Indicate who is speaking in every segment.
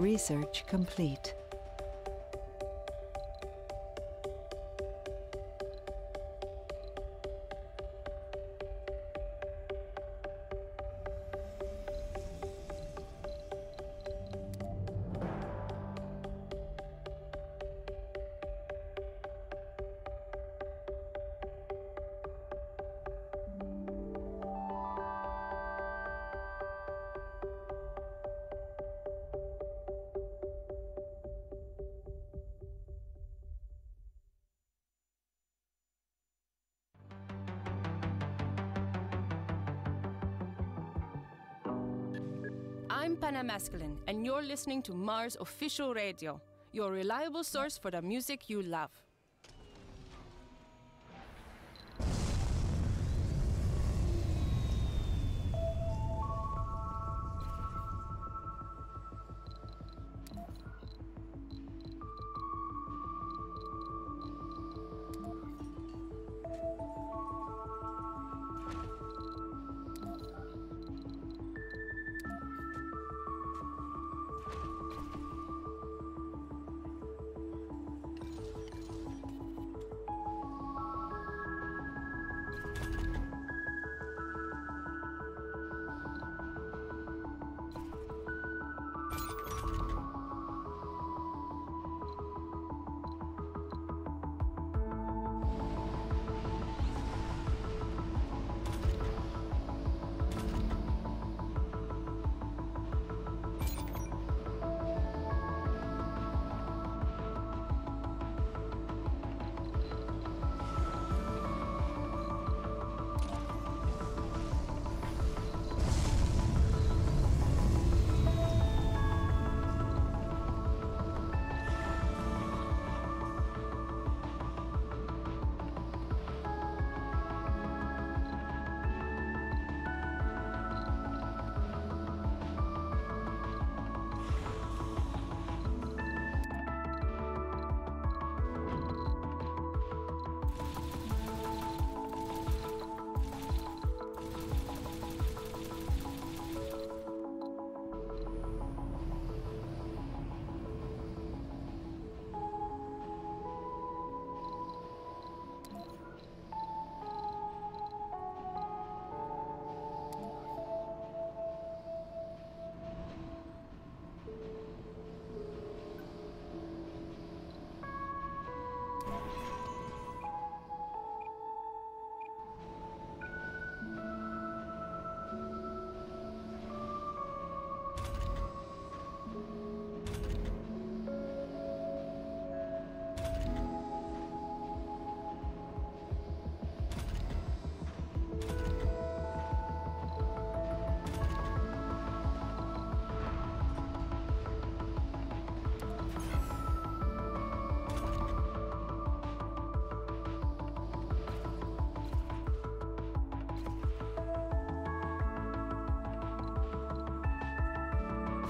Speaker 1: Research complete.
Speaker 2: I'm Panamasculine, and you're listening to Mars Official Radio, your reliable source for the music you love.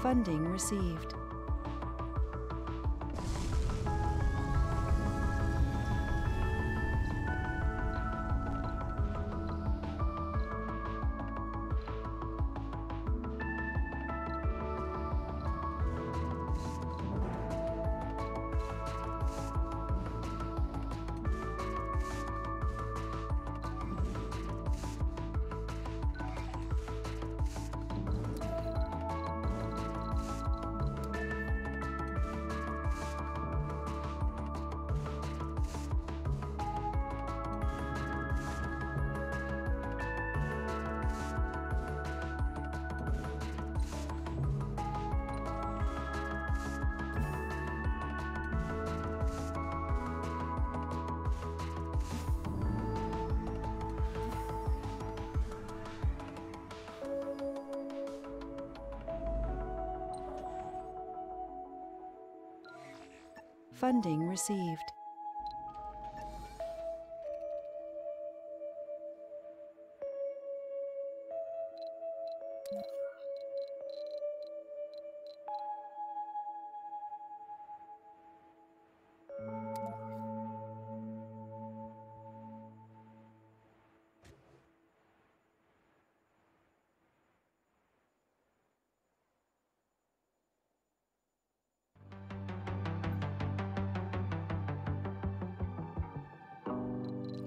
Speaker 2: Funding received. Funding received.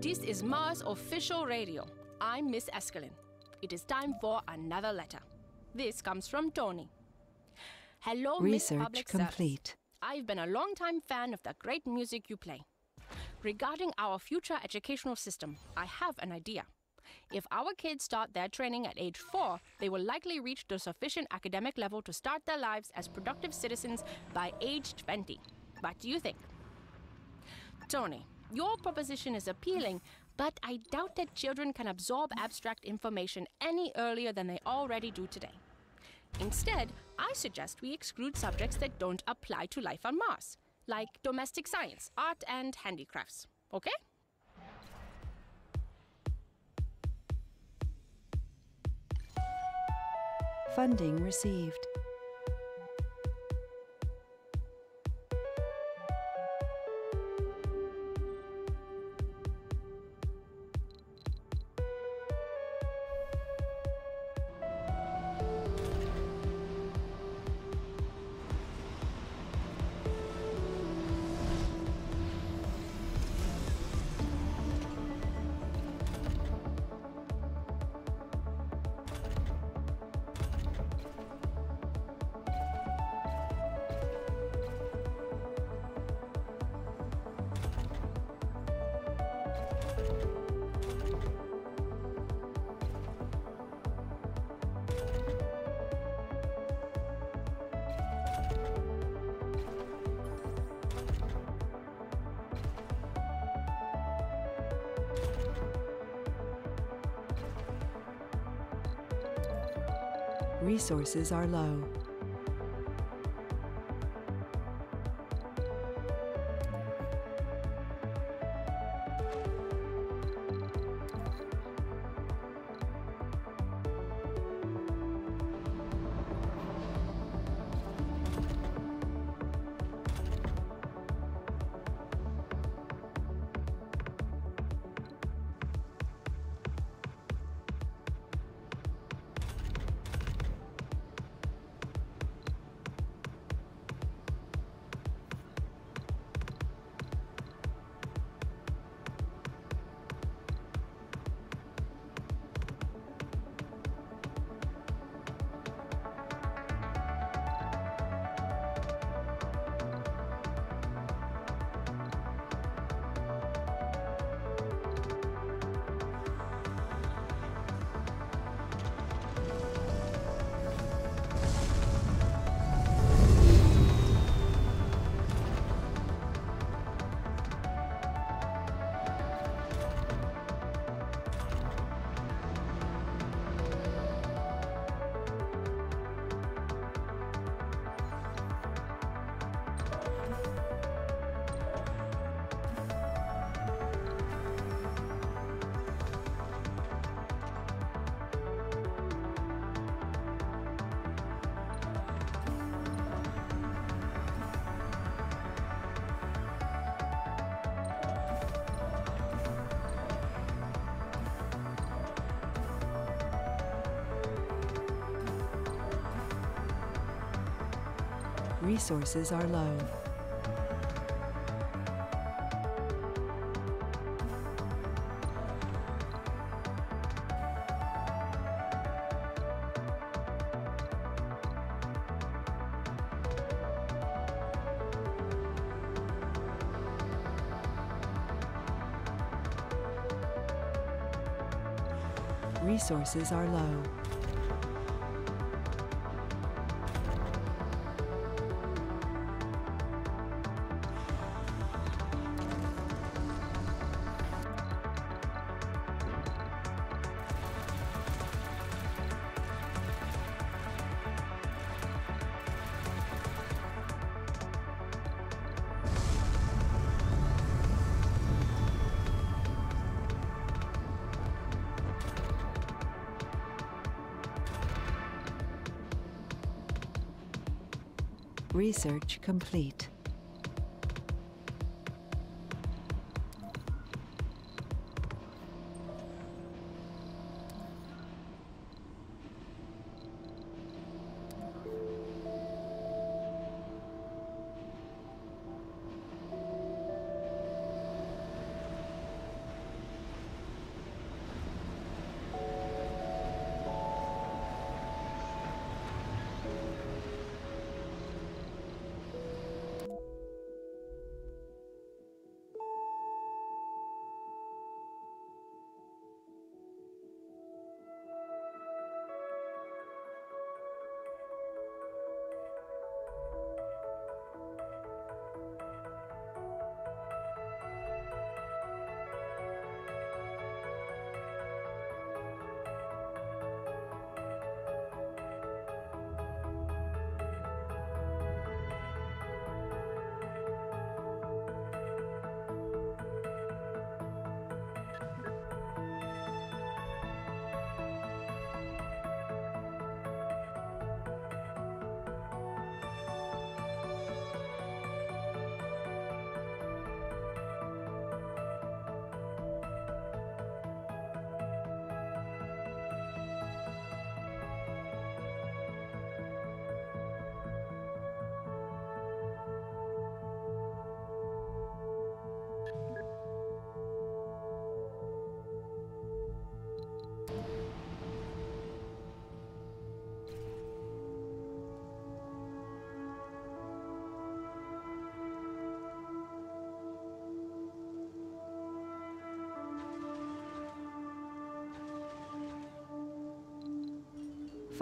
Speaker 2: This is Mars Official Radio. I'm Miss Eskelin. It is time for another letter. This comes from Tony. Hello, Miss
Speaker 1: Research
Speaker 2: Public Service.
Speaker 1: complete.
Speaker 2: I've been a long-time fan of the great music you play. Regarding our future educational system, I have an idea. If our kids start their training at age four, they will likely reach the sufficient academic level to start their lives as productive citizens by age 20. What do you think? Tony, your proposition is appealing, but I doubt that children can absorb abstract information any earlier than they already do today. Instead, I suggest we exclude subjects that don't apply to life on Mars, like domestic science, art, and handicrafts. Okay?
Speaker 1: Funding received. Resources are low. Resources are low. Resources are low. Research complete.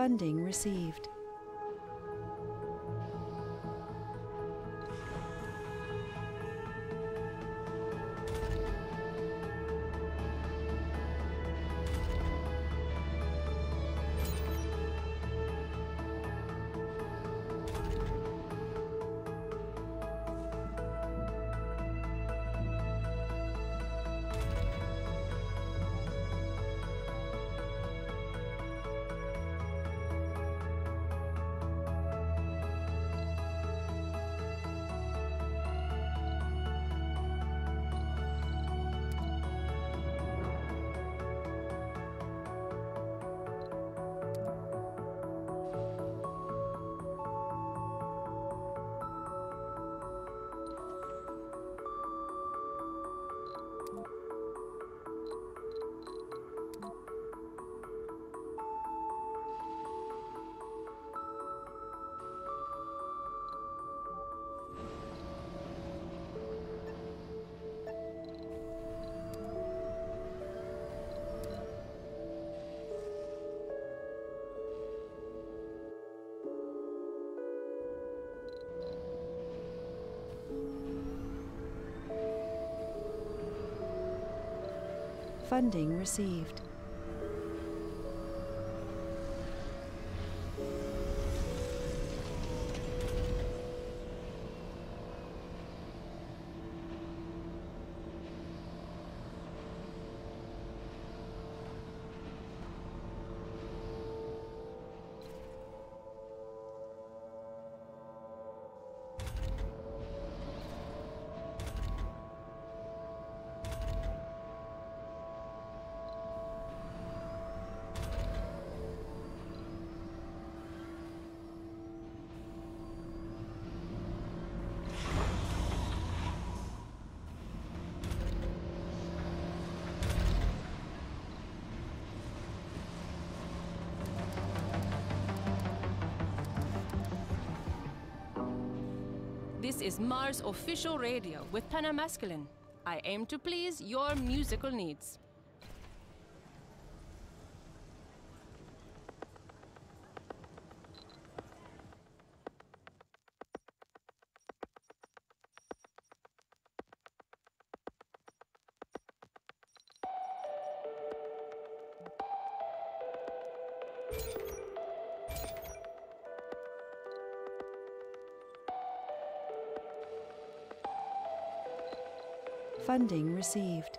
Speaker 1: Funding received. Funding received.
Speaker 2: Is Mars Official Radio with Panamasculine. I aim to please your musical needs.
Speaker 1: Funding received.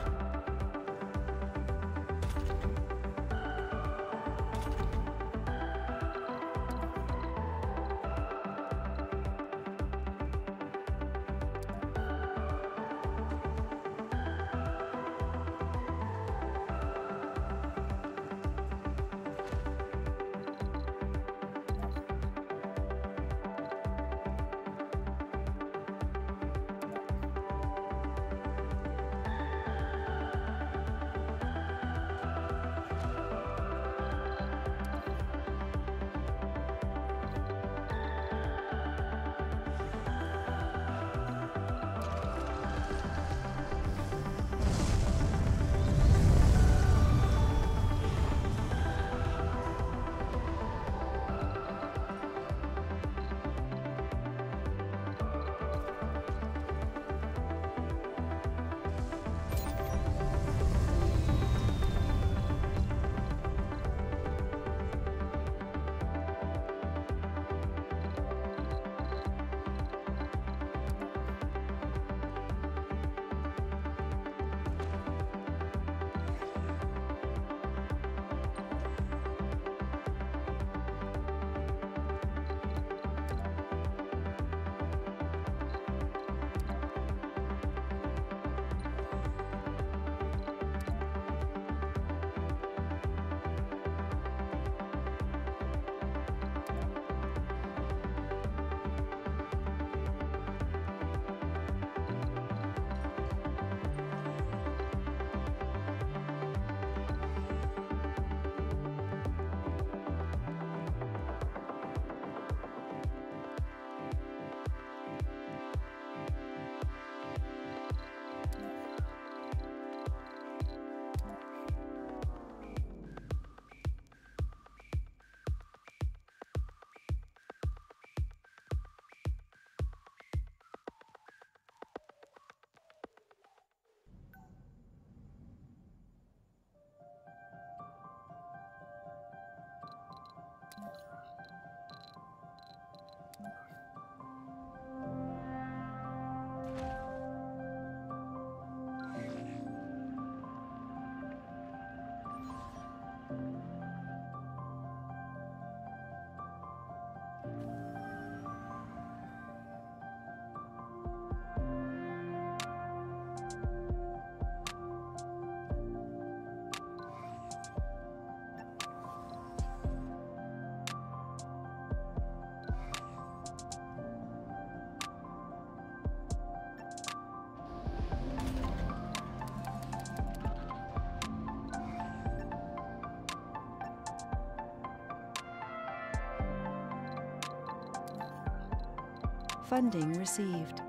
Speaker 1: Funding received.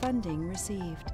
Speaker 1: Funding received.